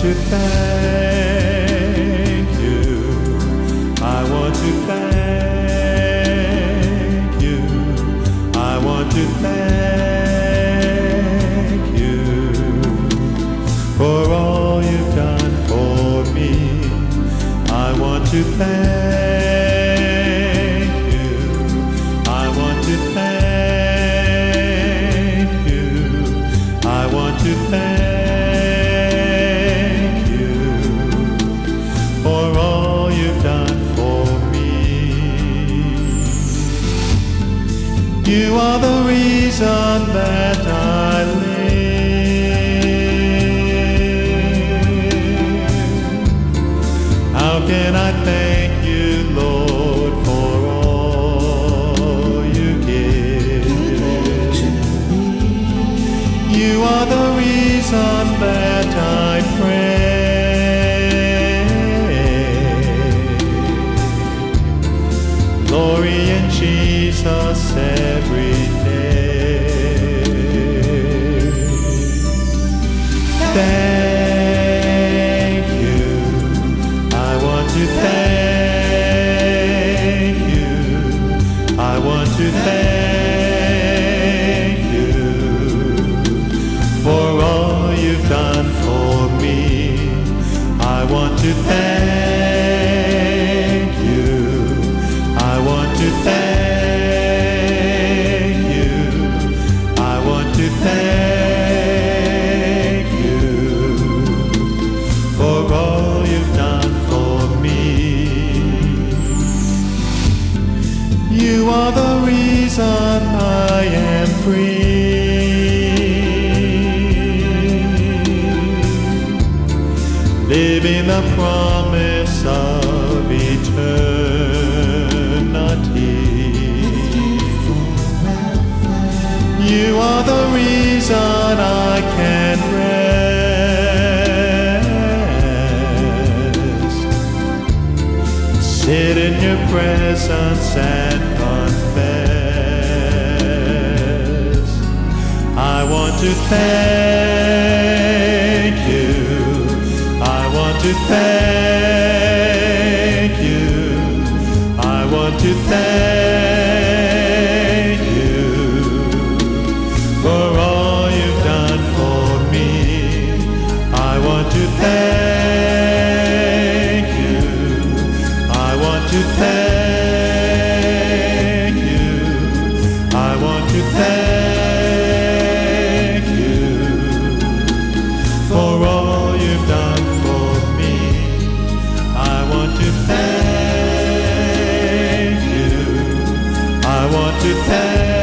to thank you. I want to thank you. I want to thank you for all you've done for me. I want to thank You are the reason that I live. How can I thank you, Lord, for all you give? You are the reason that I pray. Want to thank you. I want to thank you. I want to thank you for all you've done for me. You are the reason I am free. Living the promise of eternity. You are the reason I can rest. Sit in your presence and confess. I want to thank want to thank you. I want to thank you for all you've done for me. I want to thank I want to thank